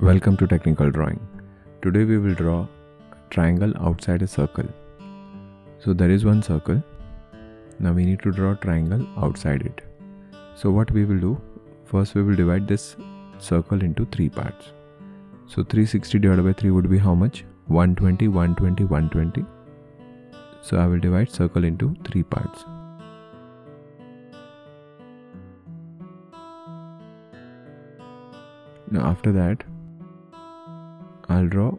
Welcome to Technical Drawing. Today we will draw a triangle outside a circle. So there is one circle. Now we need to draw a triangle outside it. So what we will do, first we will divide this circle into three parts. So 360 divided by 3 would be how much? 120, 120, 120. So I will divide circle into three parts. Now after that, I'll draw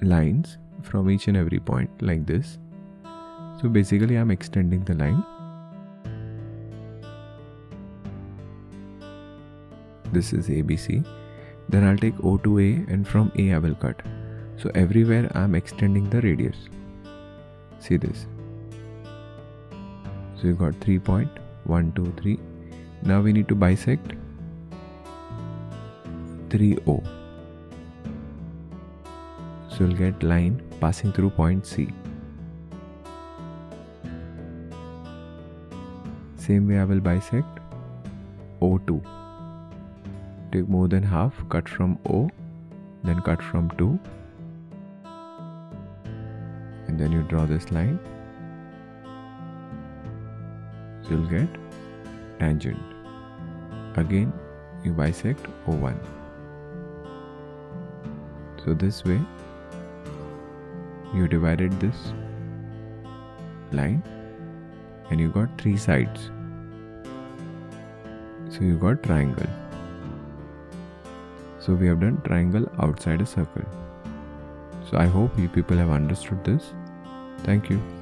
lines from each and every point like this. So basically I'm extending the line. This is ABC. Then I'll take O to A and from A I will cut. So everywhere I'm extending the radius. See this. So you got 3 point, 1, 2, 3. Now we need to bisect 3O. So you'll get line passing through point C. Same way I will bisect O2. Take more than half, cut from O, then cut from 2. And then you draw this line. You'll get tangent. Again, you bisect O1. So this way, you divided this line and you got three sides. So you got triangle. So we have done triangle outside a circle. So I hope you people have understood this. Thank you.